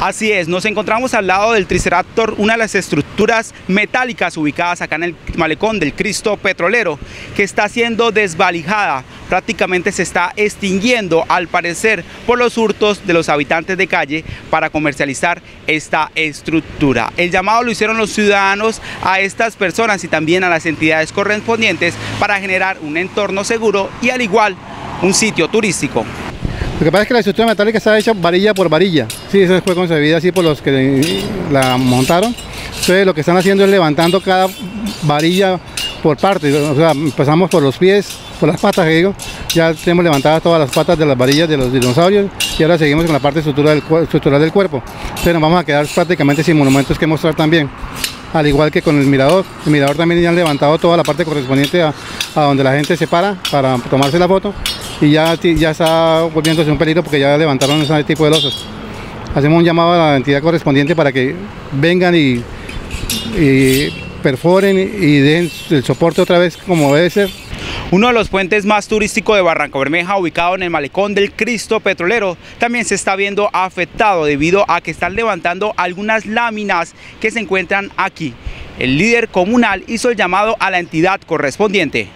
Así es, nos encontramos al lado del Triceraptor, una de las estructuras metálicas ubicadas acá en el malecón del Cristo Petrolero, que está siendo desvalijada, prácticamente se está extinguiendo al parecer por los hurtos de los habitantes de calle para comercializar esta estructura. El llamado lo hicieron los ciudadanos a estas personas y también a las entidades correspondientes para generar un entorno seguro y al igual un sitio turístico. Lo que pasa es que la estructura metálica está hecha varilla por varilla. Sí, eso fue concebida así por los que la montaron. Entonces lo que están haciendo es levantando cada varilla por partes. O sea, empezamos por los pies, por las patas digo. Ya tenemos levantadas todas las patas de las varillas de los dinosaurios y ahora seguimos con la parte estructural del, estructural del cuerpo. Entonces nos vamos a quedar prácticamente sin monumentos que mostrar también. Al igual que con el mirador. El mirador también ya han levantado toda la parte correspondiente a, donde la gente se para para tomarse la foto y ya, ya está volviéndose un peligro porque ya levantaron ese tipo de losas. Hacemos un llamado a la entidad correspondiente para que vengan y, perforen y den el soporte otra vez como debe ser. Uno de los puentes más turísticos de Barranca Bermeja, ubicado en el malecón del Cristo Petrolero, también se está viendo afectado debido a que están levantando algunas láminas que se encuentran aquí. El líder comunal hizo el llamado a la entidad correspondiente.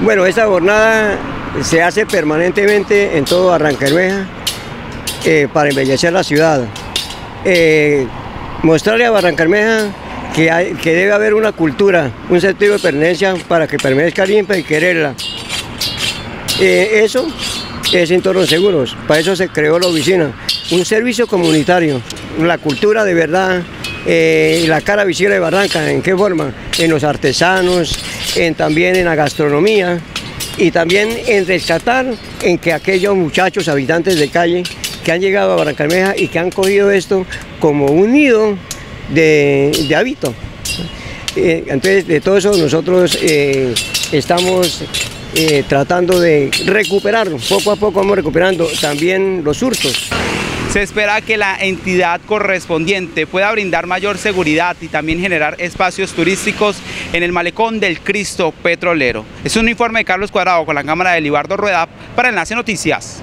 Bueno, esta jornada se hace permanentemente en todo Barrancabermeja eh, para embellecer la ciudad. Eh, mostrarle a Barrancabermeja que, debe haber una cultura, un sentido de pertenencia para que permanezca limpia y quererla. Eh, eso es entornos seguros, para eso se creó la oficina. Un servicio comunitario, la cultura de verdad, la cara visible de Barranca, ¿en qué forma? En los artesanos, en, también en la gastronomía, y también en rescatar en que aquellos muchachos habitantes de calle que han llegado a Barrancabermeja y que han cogido esto como un nido de, hábito. Eh, entonces, de todo eso nosotros eh, estamos eh, tratando de recuperarlo. Poco a poco vamos recuperando también los hurtos. Se espera que la entidad correspondiente pueda brindar mayor seguridad y también generar espacios turísticos en el malecón del Cristo Petrolero. Es un informe de Carlos Cuadrado con la cámara de Libardo Rueda para Enlace Noticias.